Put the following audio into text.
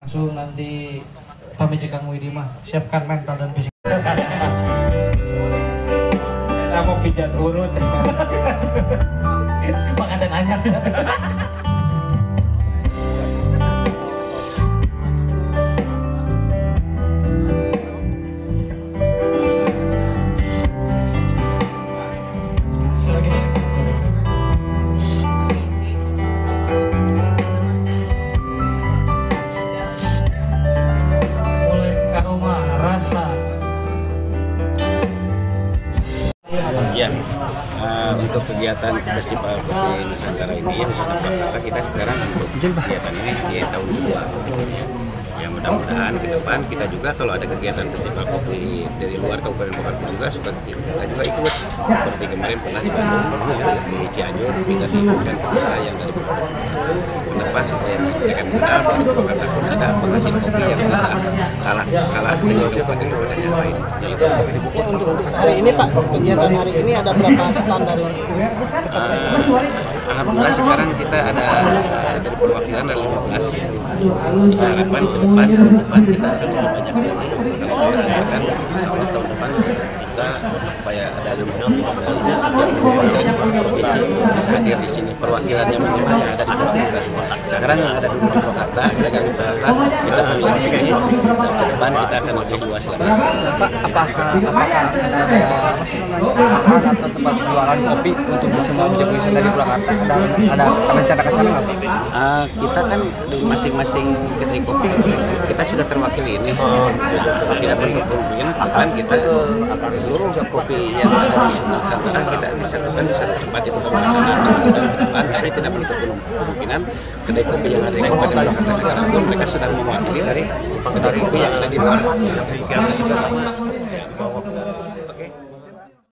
langsung nanti pamit Kang Widi mah siapkan mental dan fisik Kita mau pijat urut. pengantin anyar Ya, eh, untuk kegiatan Festival Kopi Nusantara ini, Nusantara kita sekarang untuk kegiatan ini di tahun kedua. Mudah-mudahan ke depan kita juga kalau ada kegiatan festival kopi dari luar Kabupaten Purwakarta juga suka kita juga ikut. Seperti kemarin pernah di Bandung, di Cianjur, kita diikutkan kita yang dari ke depan supaya mereka mudah dari Purwakarta pun ada penghasil kopi yang kalah kalah kalah dengan kabupaten-kabupaten yang lain. Untuk hari ini Pak, kegiatan hari ini ada berapa stand dari peserta? Alhamdulillah sekarang kita ada dari perwakilan ada 15 kita harapkan ke depan tahun depan kita akan lebih banyak lagi kalau kita harapkan insya Allah tahun depan kita dari setiap kabupaten provinsi bisa hadir di sini perwakilannya minimal yang ada di Purwakarta sekarang yang ada di Purwakarta mereka di Purwakarta kita pilih di sini ke depan kita akan lebih luas lagi Pak, apakah apakah tempat jualan kopi untuk semua objek wisata di Purwakarta? Ada ada rencana ke sana nggak kita kan di masing-masing kedai kopi kita sudah terwakili ini. Tidak perlu kemudian akan kita seluruh kopi yang Nusantara kita bisa tekan di satu tempat itu pelaksanaan dan depan tapi tidak menutup kemungkinan kedai kopi yang ada di Kabupaten Purwakarta sekarang pun mereka sudah mewakili dari kedai kopi yang ada di luar.